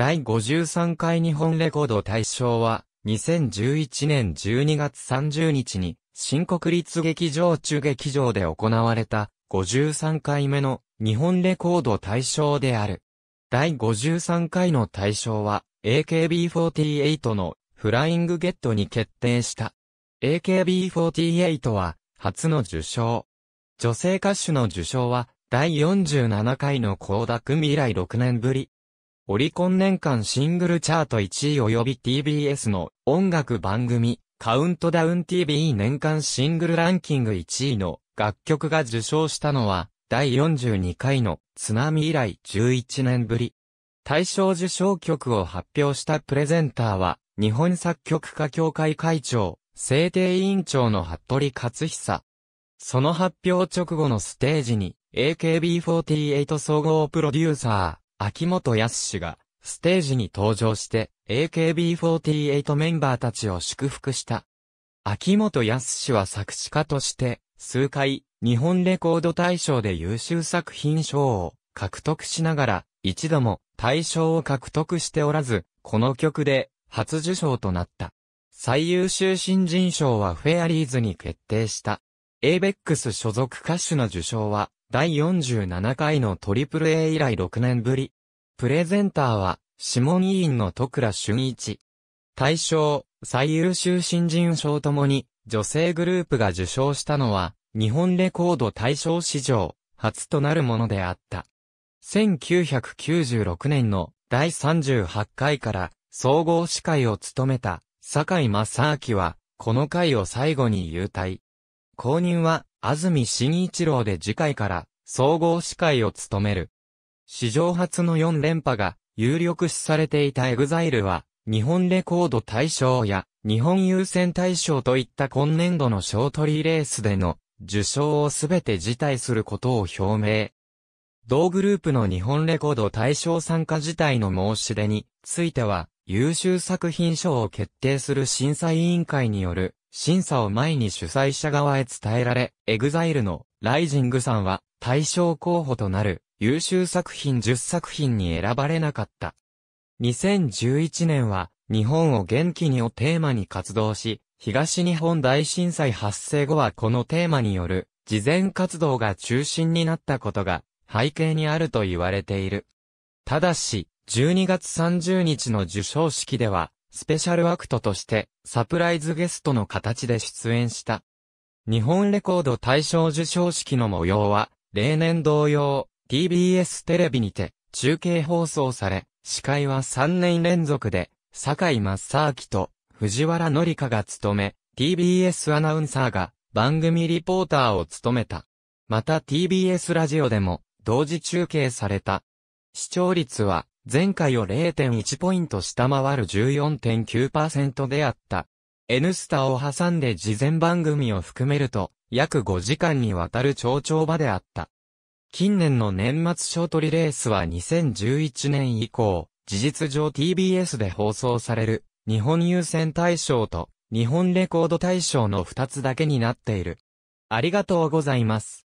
第53回日本レコード大賞は、2011年12月30日に、新国立劇場中劇場で行われた、53回目の日本レコード大賞である。第53回の大賞は、AKB48 のフライングゲットに決定した。AKB48 は、初の受賞。女性歌手の受賞は、第47回の高田未来6年ぶり。オリコン年間シングルチャート1位及び TBS の音楽番組、カウントダウン TV 年間シングルランキング1位の楽曲が受賞したのは、第42回の津波以来11年ぶり。大賞受賞曲を発表したプレゼンターは、日本作曲家協会会長、制定委員長の服部克久。その発表直後のステージに、AKB48 総合プロデューサー、秋元康が、ステージに登場して、AKB48 メンバーたちを祝福した。秋元康は作詞家として、数回、日本レコード大賞で優秀作品賞を獲得しながら、一度も大賞を獲得しておらず、この曲で初受賞となった。最優秀新人賞はフェアリーズに決定した。ABEX 所属歌手の受賞は、第47回のトリプル A 以来6年ぶり。プレゼンターは、諮問委員の徳倉俊一。大賞、最優秀新人賞ともに、女性グループが受賞したのは、日本レコード大賞史上、初となるものであった。1996年の第38回から総合司会を務めた堺正章は、この回を最後に勇退。後任は安住紳一郎で次回から総合司会を務める。史上初の4連覇が有力視されていた EXILE は日本レコード大賞や日本有線大賞といった今年度のショートリーレースでの受賞をすべて辞退することを表明。同グループの日本レコード大賞参加自体の申し出については優秀作品賞を決定する審査委員会による審査を前に主催者側へ伝えられ、 EXILEの Rising Sun は対象候補となる優秀作品10作品に選ばれなかった。2011年は日本を元気にをテーマに活動し、東日本大震災発生後はこのテーマによる慈善活動が中心になったことが背景にあると言われている。ただし、12月30日の授賞式では、スペシャルアクトとしてサプライズゲストの形で出演した。日本レコード大賞受賞式の模様は、例年同様、TBS テレビにて中継放送され、司会は3年連続で、坂井正明と藤原紀香が務め、TBS アナウンサーが番組リポーターを務めた。また TBS ラジオでも同時中継された。視聴率は前回を0.1ポイント下回る14.9%であった。N スタを挟んで事前番組を含めると、約5時間にわたる超長場であった。近年の年末ショートリレースは2011年以降、事実上 TBS で放送される、日本優先大賞と、日本レコード大賞の2つだけになっている。ありがとうございます。